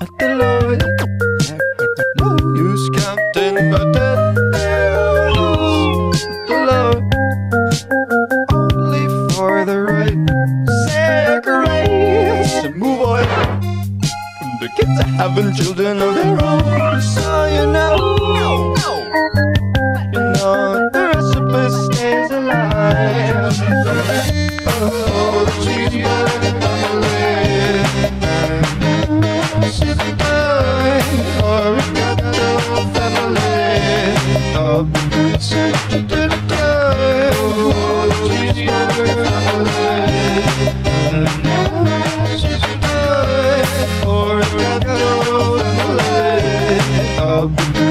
at the Lloyd. News Captain Button. Love. Only for the right. Sacrifice to move on. The kids are having children of their own. So you know. You know the recipe stays alive. Oh, Jesus.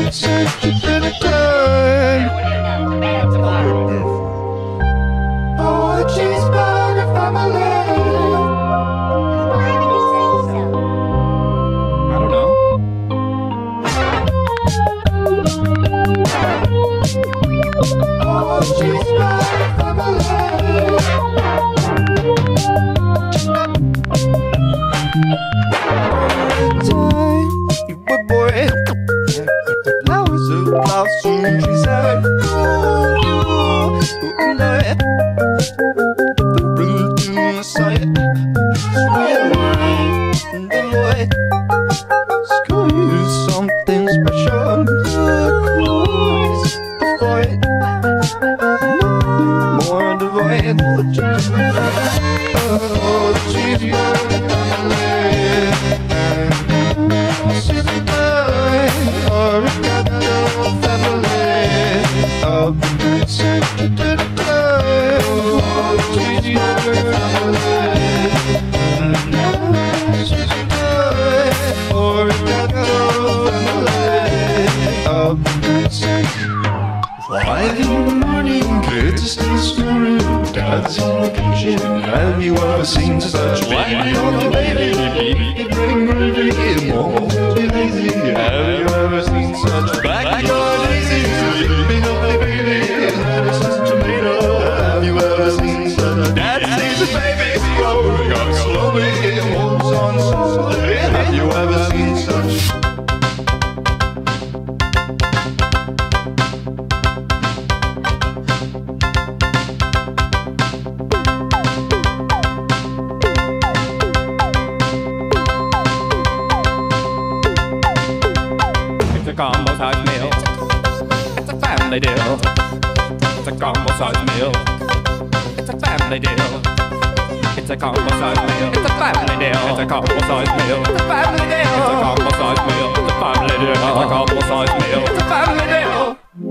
A the cheeseburger family. I don't know. Oh, cheeseburger Time, you were boy. The night. The root to my sight. Wine, the boy. Sky is something special. The clothes, the void. More the void. Oh, the Five in the morning, kids still snoring. Dad's in the kitchen. Have you ever seen such baby on the baby? Baby, baby, baby, family deal. It's a combo size meal. It's a family deal. It's a combo size meal. It's a family deal. It's a combo size meal. It's a family deal. It's a combo size meal. It's a family deal. It's a combo size meal. It's a family deal.